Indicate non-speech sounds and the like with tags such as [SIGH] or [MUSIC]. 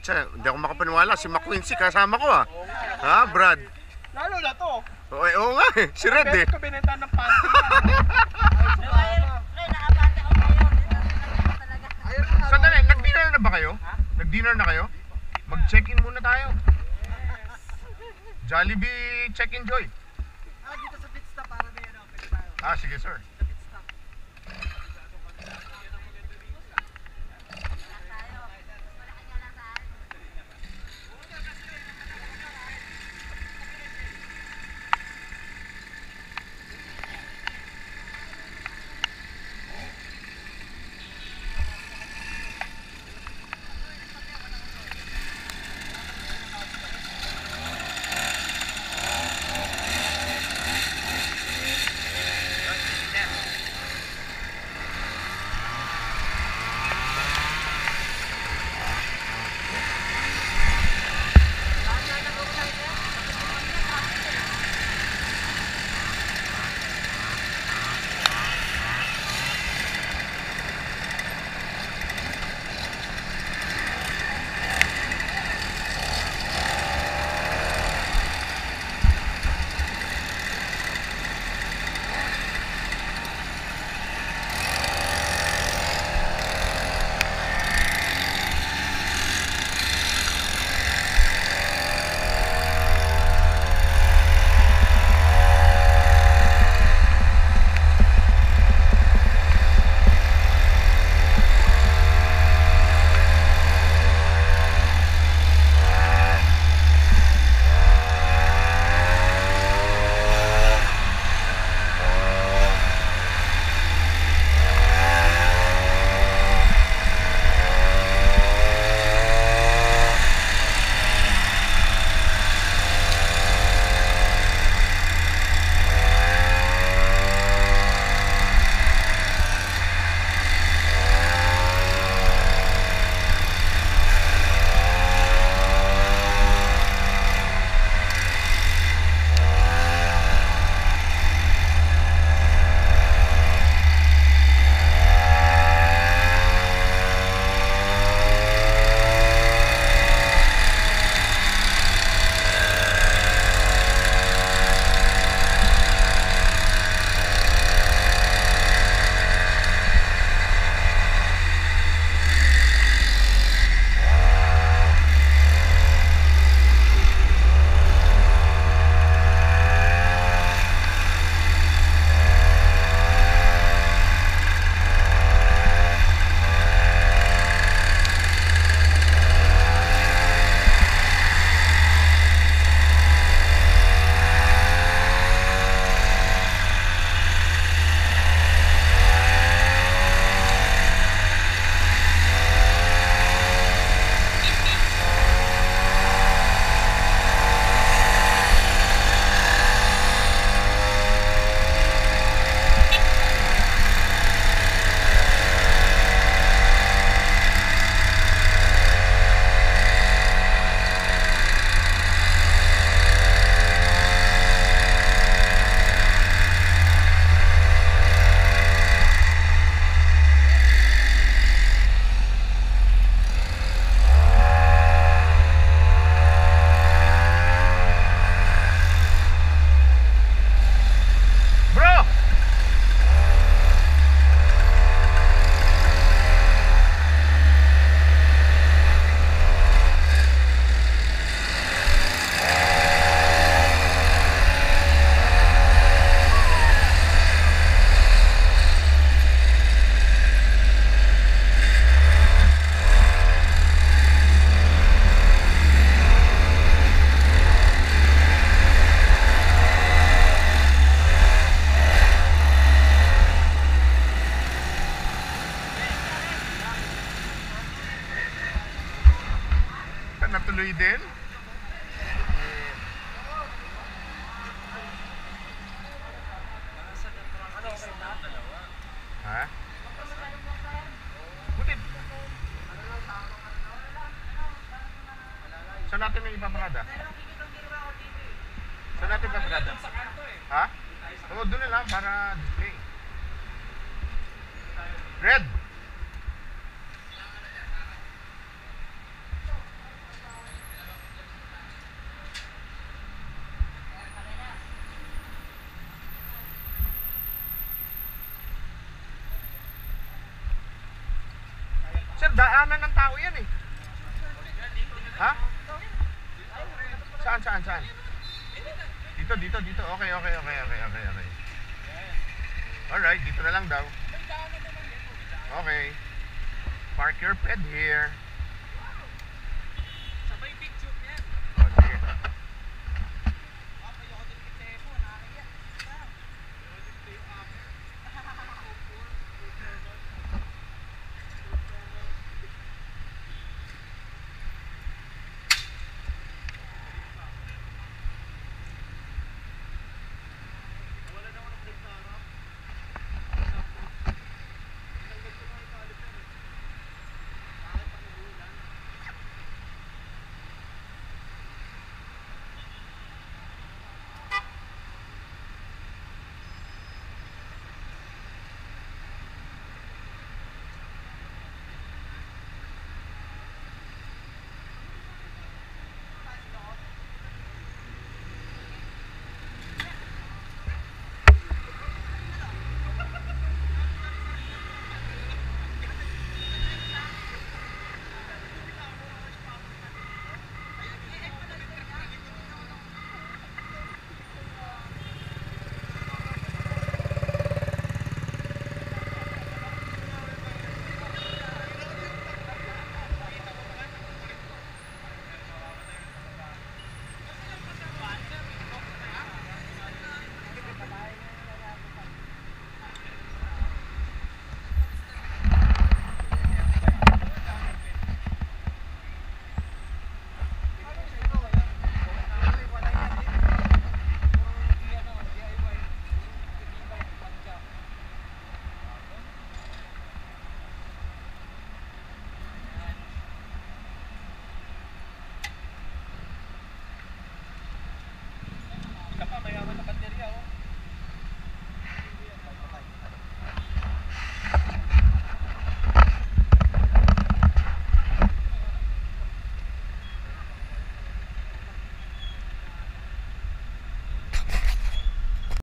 Putsa, hindi ako makapaniwala. Si McQuincy kasama ko ah. Ha, Brad? Lalo na to. Oo, eh, oo nga eh. Si Red eh. Beses ko binenta ng panty [LAUGHS] sumama. Ayun na, Sandali, nag-dinner na ba kayo? Nag-dinner na kayo? Mag-check-in muna tayo. Jollibee check-in Joy. Ah, dito sa pit stop para may ano, pwede tayo. Ah, sige sir. Natuloy din? Ha? Buti. Saan natin may ipaparada? Saan natin ipaparada? Ha? Oo, doon na lang para display. Red! Daanan ng tao yan eh. Ha? Saan, saan, saan? Dito, dito, dito. Okay, okay, okay, okay, okay, okay. Alright, dito na lang daw. Okay. Park your pet here. mamaya mo na